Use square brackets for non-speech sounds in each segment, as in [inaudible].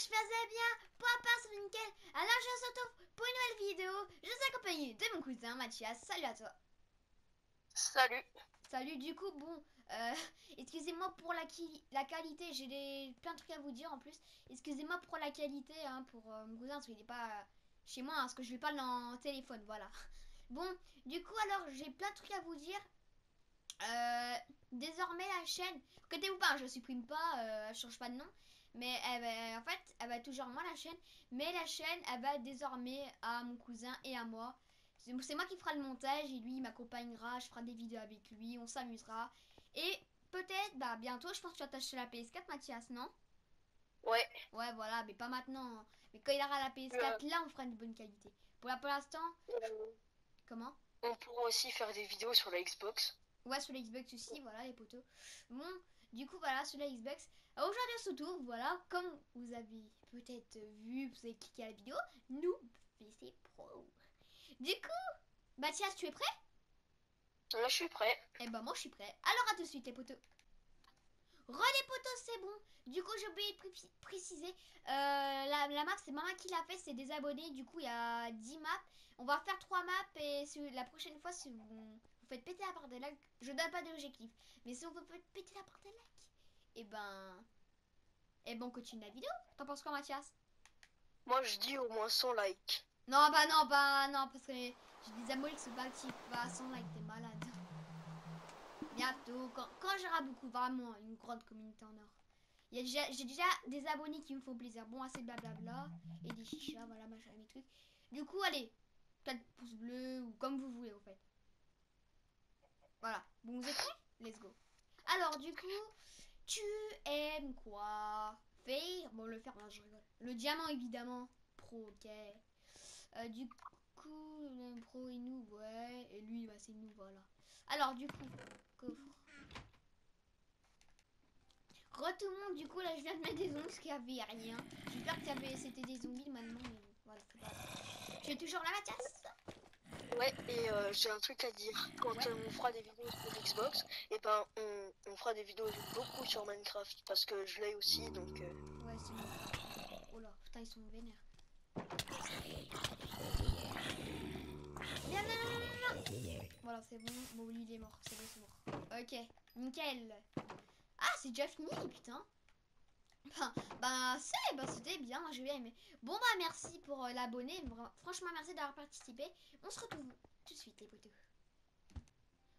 je faisais bien. Papa, c'est nickel. Alors, je se retrouve pour une nouvelle vidéo. Je suis accompagné de mon cousin Mathias. Salut à toi. Salut. Salut, du coup, bon, euh, [laughs] excusez-moi pour la, qui- la qualité, j'ai des- plein de trucs à vous dire en plus. Excusez-moi pour la qualité, hein, pour euh, mon cousin, parce qu'il n'est pas chez moi, hein, parce que je lui parle en téléphone, voilà. [laughs] Bon, du coup, alors, j'ai plein de trucs à vous dire. Euh, désormais, la chaîne, inquiétez-vous pas, hein, je supprime pas, euh, elle change pas de nom. Mais elle va- en fait, elle va toujours moi la chaîne. Mais la chaîne, elle va désormais à mon cousin et à moi. C'est moi qui fera le montage et lui il m'accompagnera, je ferai des vidéos avec lui, on s'amusera. Et peut-être, bah bientôt, je pense que tu vas t'acheter la PS4 Mathias, non? Ouais. Ouais voilà, mais pas maintenant. hein. Mais quand il aura la PS4, là on fera une bonne qualité. Pour, pour l'instant, euh, comment? On pourra aussi faire des vidéos sur la Xbox. Ouais, sur la Xbox aussi, voilà les poteaux. Bon, du coup, voilà, sur la Xbox. Aujourd'hui, on se retrouve, voilà, comme vous avez peut-être vu, vous avez cliqué à la vidéo, nous, PC Pro. Du coup, Mathias, tu es prêt? Je suis prêt. Eh ben, moi, je suis prêt. Alors, à tout de suite, les poteaux. Re les poteaux, c'est bon. Du coup, j'ai oublié de pré- préciser. euh, la, la map, c'est maman qui l'a fait, c'est des abonnés. Du coup, il y a 10 maps. On va faire 3 maps et si- la prochaine fois, si vous, vous faites péter la porte des lacs, je donne pas d'objectif. Mais si on veut péter la porte des lacs, et ben. Et ben, on continue la vidéo. T'en penses quoi, Mathias? Moi, je dis au moins 100 likes. Non, bah non, bah non, parce que j'ai des abonnés qui sont pas actifs. Bah, sans like, t'es malade. Bientôt, quand, quand j'aurai beaucoup, vraiment, une grande communauté en or. Il y a déjà- J'ai déjà des abonnés qui me font plaisir. Bon, assez blablabla. Et des chichas, voilà, machin, mes trucs. Du coup, allez, 4 pouces bleus ou comme vous voulez, au fait. Voilà. Bon, vous êtes prêts? Let's go. Alors, du coup, tu aimes quoi? Faire? Bon, le faire, non, je rigole. Le diamant, évidemment. Pro, ok. Euh, du coup, le pro et nous, ouais. Et lui, bah, c'est nous, voilà. Alors, du coup, coffre. Re tout le monde, du coup, là, je viens de mettre des ongles parce qu'il y avait rien. J'espère que c'était des zombies maintenant, mais voilà, c'est pas es toujours là, Mathias? Ouais, et euh, j'ai un truc à dire. Quand Ouais. euh, on fera des vidéos sur Xbox, et ben on, on fera des vidéos beaucoup sur Minecraft parce que je l'ai aussi, donc euh, Ouais, c'est bon. Oh là, putain, ils sont vénères. Viens, viens, viens. Voilà, c'est bon. Bon, lui, il est mort. C'est bon, c'est mort. Ok, nickel. Ah, c'est déjà fini, putain. Enfin, bah, c'est, bah, c'était bien. J'ai bien aimé. Bon, bah, merci pour euh, l'abonné. Franchement, merci d'avoir participé. On se retrouve tout de suite, les potos.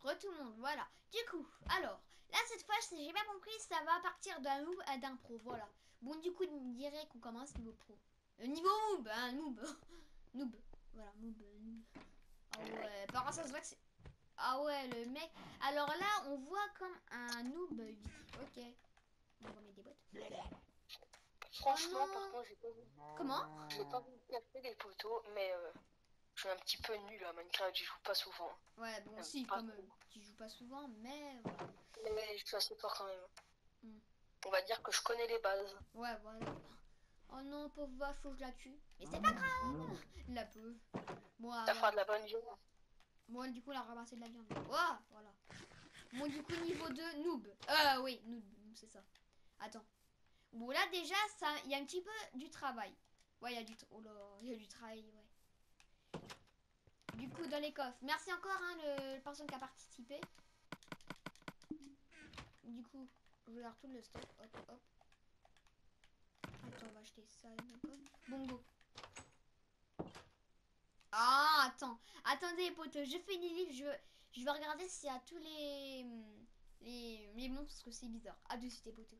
Re tout monde, voilà. Du coup, alors, là, cette fois, si j'ai bien compris, ça va partir d'un noob à d'un pro, voilà. Bon, du coup, on dirait qu'on commence niveau pro. Euh, niveau noob, hein, noob. [laughs] noob. Voilà, noob, noob. Ah ouais, par contre, ça se voit que c'est... Ah ouais, le mec... Alors là, on voit comme un noob. Ok. On remet des bottes. franchement, non. par contre, j'ai pas vu, Comment j'ai pas vu casser des poteaux, mais euh, je suis un petit peu nul à Minecraft, j'y joue pas souvent. Ouais, bon, Euh, si, comme... tu joues pas souvent, mais... Mais je suis assez fort quand même. Hmm. On va dire que je connais les bases. Ouais, voilà. Oh non, pauvre vache, faut que je la tue. Mais c'est pas grave La pauvre. Bon, Ça fera de la bonne viande. Bon, du coup, elle a ramassé de la viande. Ouah, voilà. Bon, du coup, niveau 2, noob. Euh, oui, noob, noob, c'est ça. Attends. Bon, là, déjà, ça, il y a un petit peu du travail. Ouais, il y a du... Oh là, il y a du travail, ouais. Du coup, dans les coffres. Merci encore, hein, le, le personne qui a participé. Du coup, je vais retourner le stock. Hop, hop. Attends, on va acheter ça. Bon, go. Ah, attends. Attendez, les potes, je fais une livre. Je, je vais regarder s'il y a tous les, les, les monstres, parce que c'est bizarre. À de suite, les potes.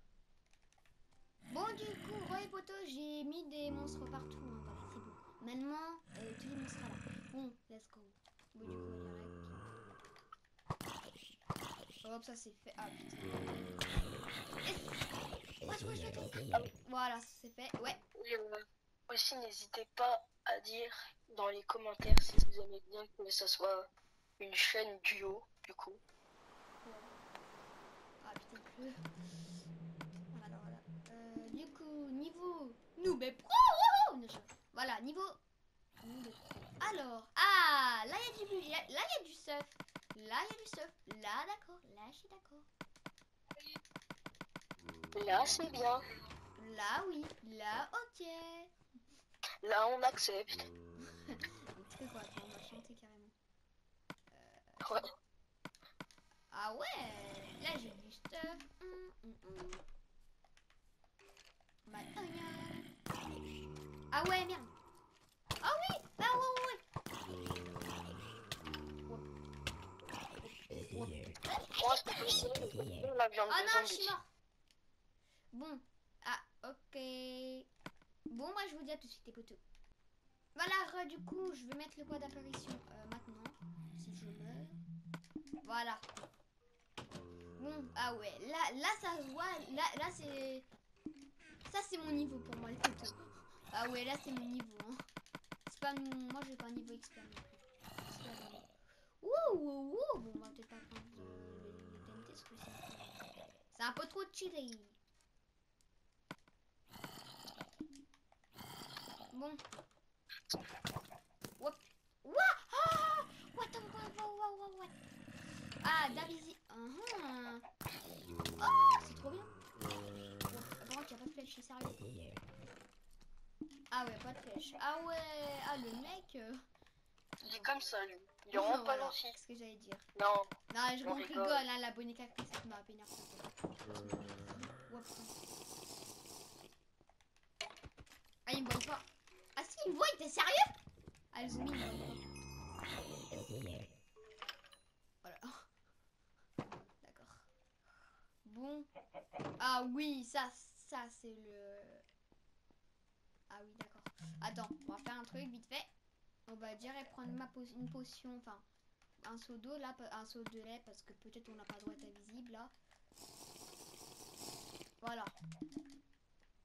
Bon, du coup, ouais, les j'ai mis des monstres partout. hein, c'est bon. Maintenant, euh, tous les monstres là. Bon, let's go. Bon, du coup, il y a Hop, ça c'est fait. Ah putain. Voilà, c'est fait. Ouais. Euh, aussi, n'hésitez pas à dire dans les commentaires si vous aimez bien que ça soit une chaîne duo, du coup. Ah putain. Voilà, voilà. Euh, du coup, niveau noob et pro. wouhou Non, je- Voilà, niveau. Alors, ah, là il y a du, là il y a du stuff. Là il y a du stuff. Là d'accord. Là je suis d'accord. Là, c'est bien. Là oui. Là ok. Là, on accepte. Donc, tu fais quoi Attends, on va chanter carrément. Ouais. Ah ouais Là, j'ai du stuff. Hum, hum, hum. Matériel. Ah ouais, merde. Ah oui Ah ouais, ouais, Ah non, je suis zombie. mort. Bon. Ah, ok. Bon, moi, je vous dis à tout de suite, les potos. Voilà, du coup, je vais mettre le quoi d'apparition euh, maintenant. Si je meurs. Voilà. Bon, ah ouais. Là, là ça se voit. Là, là c'est... Ça, c'est mon niveau pour moi, les potos. Ah ouais, là, c'est mon niveau. Hein. C'est pas... Moi, j'ai pas un niveau expert. Ouh, ouh, ouh. Bon, on va peut-être pas prendre le, TNT, que c'est un peu trop cheaté. Bon. Wop. What? Ah! What the what, what, what, what, what? Ah, Davisi. Uh Oh, c'est trop bien. Bon, par contre, y a pas de flèche, c'est sérieux. Ah ouais, pas de flèche. Ah ouais, ah le mec. euh, Il est comme ça, lui. Il est vraiment pas voilà, gentil. C'est ce que j'allais dire. Non. Non, je on rigole. rigole, hein, la bonne qui a pris cette map et n'importe quoi. Ouais, putain. Ah, il me voit pas. Ah, il me voit, t'es sérieux? Ah, zombie, voit pas. Voilà. D'accord. Bon. Ah oui, ça, ça, c'est le... Ah oui, d'accord. Attends, on va faire un truc vite fait. On va direct prendre ma po- une potion, enfin, un seau d'eau là, un seau de lait, parce que peut-être on n'a pas le droit d'être visible là. Voilà.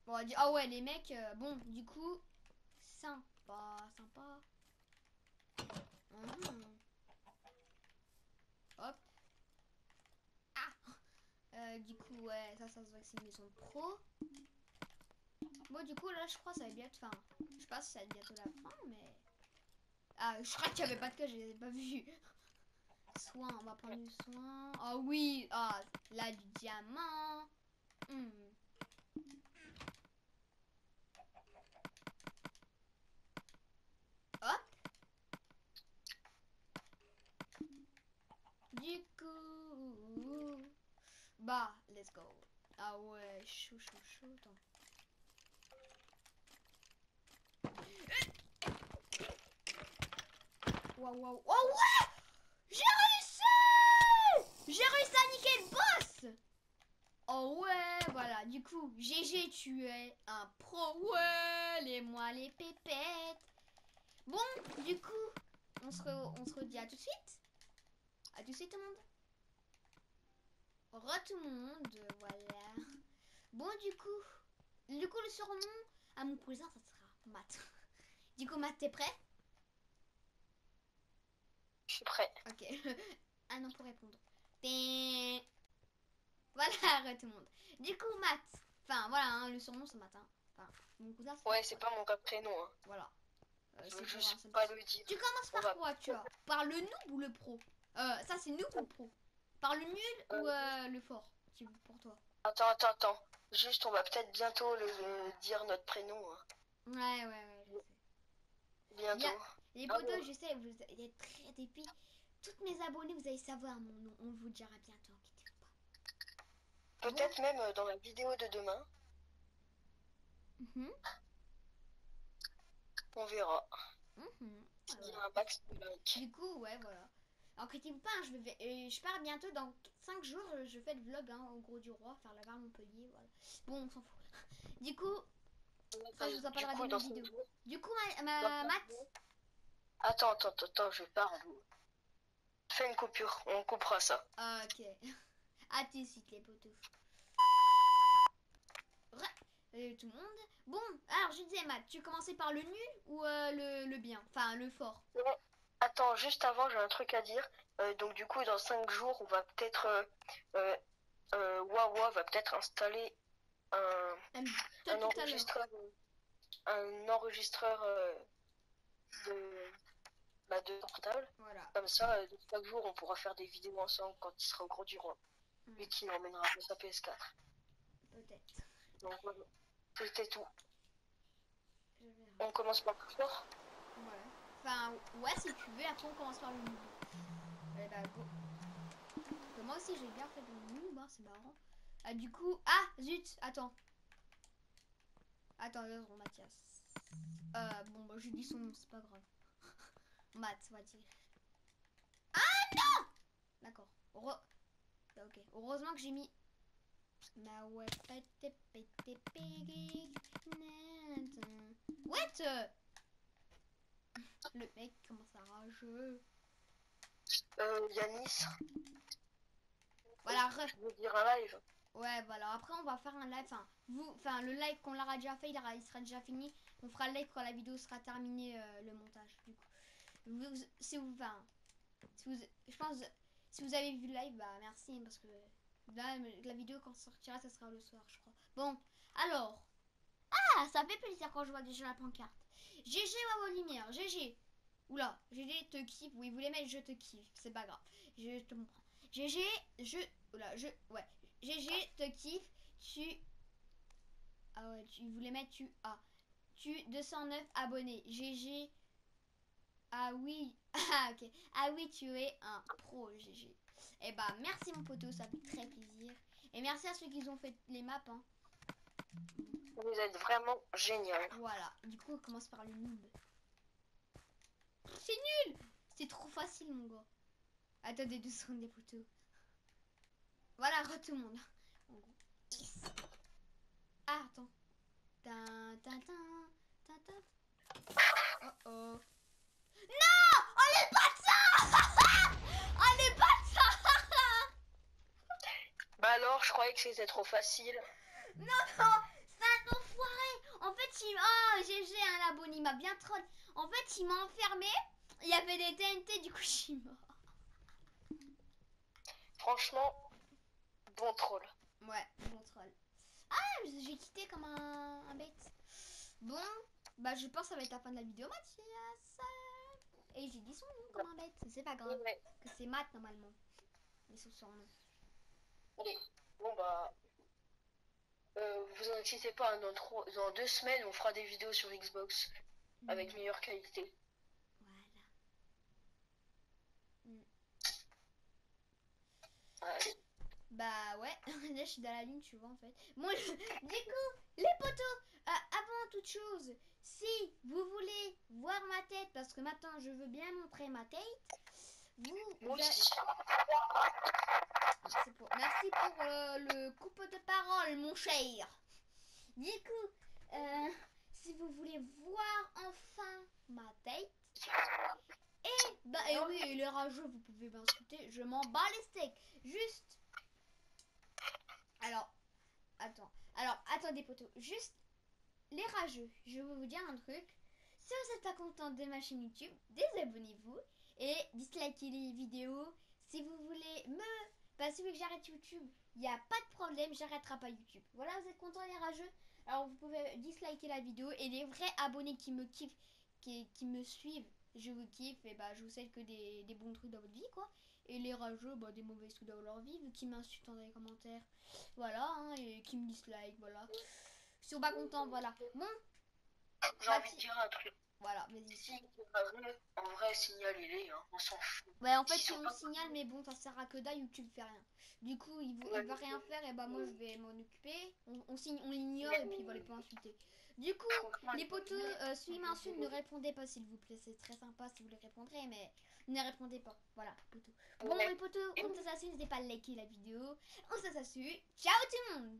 Bon, on va dire- ah ouais, les mecs, euh, bon, du coup, sympa, sympa. Mhm. Hop. Ah Euh, Du coup, ouais, ça, ça se voit que c'est une maison pro. Bon, du coup, là, je crois que ça va bientôt. Enfin, je sais pas si ça va être bientôt la fin, mais. Ah, je crois qu'il n'y avait pas de cas, je les ai pas vus. Soin, on va prendre du soin. Ah oui, ah, là, du diamant. Hmm. Hop. Du coup. Bah, let's go. Ah ouais, chaud, chaud, chaud. Attends. Waouh. Oh ouais J'ai réussi J'ai réussi à niquer le boss Oh ouais, voilà. Du coup, GG, tu es un pro. Ouais, les moi les pépettes. Bon, du coup, on se, on se redit à tout de suite. À tout de suite, tout le monde. Re tout le monde, voilà. Bon, du coup, du coup, le surnom à mon cousin, ça sera Matt. Du coup, Matt, t'es prêt? Je suis prêt. Ok. [laughs] Un an pour répondre. Tin. Voilà, re tout le monde. Du coup, Matt. Enfin, voilà, hein, le surnom, c'est Matt. hein. Enfin, mon cousin, Ouais, c'est pas mon vrai prénom. Hein. Voilà. Euh, Je pas le dire. Tu commences par quoi, tu [laughs] vois? Par le noob ou le pro? Euh, Ça, c'est noob ou pro? Par le nul ou euh, le fort Pour toi? Attends, attends, attends. Juste, on va peut-être bientôt le, dire notre prénom. hein. Ouais, ouais, ouais, je sais. Bientôt. Les potos, je sais, vous êtes très dépit. Toutes mes abonnés, vous allez savoir mon nom. On vous le dira bientôt. Peut-être même euh, dans la vidéo de demain. Mhm, On verra. Il y voilà. a un max de likes. Du coup, ouais, voilà. Inquiétez-vous pas, hein, je, vais, euh, je pars bientôt. Dans 5 jours, euh, je fais le vlog hein, au Gros du Roi, faire la barre Montpellier. Voilà. Bon, on s'en fout. [laughs] Du coup, Ça, je vous en parlerai dans une vidéo. du coup, ma, ma- Matt, Attends, attends, attends, je pars. Fais une coupure, on coupera ça. Ah, ok. [laughs] À tout de suite, les potos. Euh, tout le monde. Bon, alors je disais, Matt, tu commençais par le nul ou euh, le, le bien? Enfin, le fort. Attends, juste avant, j'ai un truc à dire. Euh, donc du coup, dans 5 jours, on va peut-être... Euh, euh, euh, Wawa va peut-être installer un, un enregistreur, un enregistreur de, bah, de portable. Voilà. Comme ça, de chaque jour, on pourra faire des vidéos ensemble quand il sera au Gros du Roi. Mm. Et qui m'emmènera sa PS4. Peut-être. Donc voilà, c'était tout. On commence par le plus fort Ouais. Enfin, ouais, si tu veux, après on commence par le noob. Allez, bah, go. Bah, moi aussi, j'ai bien fait le noob, hein, c'est marrant. Ah, du coup. Ah, zut, attends. Attends, Mathias. Euh, bon, bah, je dis son nom, c'est pas grave. [laughs] Matt, on va dire. Ah, non D'accord. Bah, ok. Heureusement que j'ai mis. Bah. What? Le mec commence à rageux. Euh, Yanis, Voilà, je veux dire un live. Ouais, voilà. Après, on va faire un live. Enfin, vous, enfin, le live qu'on l'aura déjà fait, il, aura- il sera déjà fini. On fera le live quand la vidéo sera terminée, euh, le montage. Du coup, vous, si vous, enfin, si vous, je pense, si vous avez vu le live, bah merci parce que là, la vidéo quand sortira, ça sera le soir, je crois. Bon, alors, ah, ça fait plaisir quand je vois déjà la pancarte. GG Wawa Lumière, GG. Oula, GG te kiffe. Oui, vous voulez mettre je te kiffe, c'est pas grave. Je te comprends. GG, je, oula, je, ouais. GG te kiffe, tu. Ah ouais, tu voulais mettre tu. Ah. Tu 209 abonnés. GG. Ah oui. [laughs] Ah ok. Ah oui, tu es un pro, GG. Eh bah, merci mon poteau, ça fait très plaisir. Et merci à ceux qui ont fait les maps. Hein. Vous êtes vraiment génial. Voilà. Du coup, on commence par le noob. C'est nul C'est trop facile, mon gars. Attendez deux secondes, des poteaux. Voilà, re tout le monde. Yes. Ah, attends. Tin, tin, tin. Oh oh. Non On est pas de ça [laughs] On est pas de ça Bah alors, je croyais que c'était trop facile. Non, non, enfoiré. En fait, il... Oh, GG, un abonné, il m'a bien troll. En fait, il m'a enfermé. Il y avait des TNT, du coup, [laughs] je suis mort. Franchement, bon troll. Ouais, bon troll. Ah, j'ai quitté comme un, un bête. Bon, bah, je pense que ça va être la fin de la vidéo, Mathias. Et j'ai dit son nom comme un bête. C'est pas grave, Ouais. que c'est Matt, normalement. Mais son nom. Allez, bon bah. Euh, vous inquiétez pas, dans, trois- dans deux semaines, on fera des vidéos sur Xbox avec meilleure qualité. Voilà. Allez. Bah ouais, [laughs] là je suis dans la ligne, tu vois en fait. Bon, je- du coup, les potos, euh, avant toute chose, si vous voulez voir ma tête, parce que maintenant je veux bien montrer ma tête, vous, vous pour- merci pour euh, le coupe de parole, mon cher. Du coup, euh, si vous voulez voir enfin ma tête, et bah et oui, et les rageux, vous pouvez m'insulter, je m'en bats les steaks. Juste. Alors, attends. Alors, attendez, poteau. Juste, les rageux, je vais vous dire un truc. Si vous êtes pas content de ma chaîne YouTube, désabonnez-vous et dislikez les vidéos. Si vous voulez me. Bah, si vous que j'arrête YouTube, il n'y a pas de problème, j'arrêterai pas YouTube. Voilà, vous êtes contents, les rageux? Alors, vous pouvez disliker la vidéo et les vrais abonnés qui me kiffent, qui, qui me suivent, je vous kiffe et bah, je vous souhaite que des, bons trucs dans votre vie, quoi. Et les rageux, bah, des mauvais trucs dans leur vie, vu qu'ils m'insultent dans les commentaires. Voilà, hein, et qui me dislike, voilà. Ils sont pas contents, voilà. Bon, J'ai envie dire un truc. Voilà, vas-y. Si c'est pas vrai, en vrai, signalez-les, hein, on s'en fout. Ouais, en fait, si on pas signale, mais bon, ça sert à que dalle, YouTube fait rien. Du coup, il, va- Ouais. il va rien faire, et bah, moi, je vais m'en occuper. On, on, signe, on l'ignore, et puis il va les pas insulter. Du coup, les poteaux, euh, si m'insultent, ne répondez pas, s'il vous plaît. C'est très sympa si vous les répondrez, mais ne répondez pas. Voilà, poteaux. Bon, les poteaux, on s'assassine, n'hésitez pas à liker la vidéo. On s'assassine. Ciao tout le monde